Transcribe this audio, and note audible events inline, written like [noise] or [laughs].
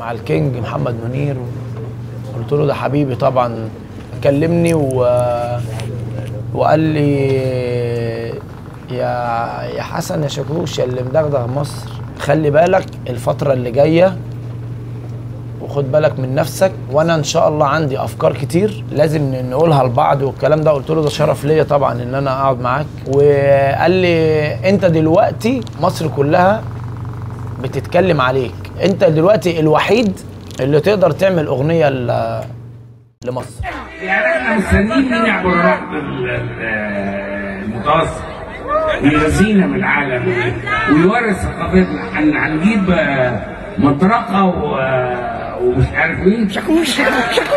مع الكينج محمد منير. قلت له ده حبيبي طبعا. كلمني و... وقال لي يا يا حسن يا شاكوش اللي مدغدغ مصر خلي بالك الفترة اللي جاية وخد بالك من نفسك وأنا إن شاء الله عندي أفكار كتير لازم نقولها لبعض والكلام ده. قلت له ده شرف ليا طبعا إن أنا أقعد معاك. وقال لي أنت دلوقتي مصر كلها بتتكلم عليك. انت دلوقتي الوحيد اللي تقدر تعمل أغنية ل- لمصر. يعني إحنا مستنيين مين يعبر الرقم ال- ال- المتوسط؟ ويغذينا من العالم ويورث ثقافتنا. هن- هنجيب مطرقة و- ومش عارف مين. شكوش شكوش [laughs]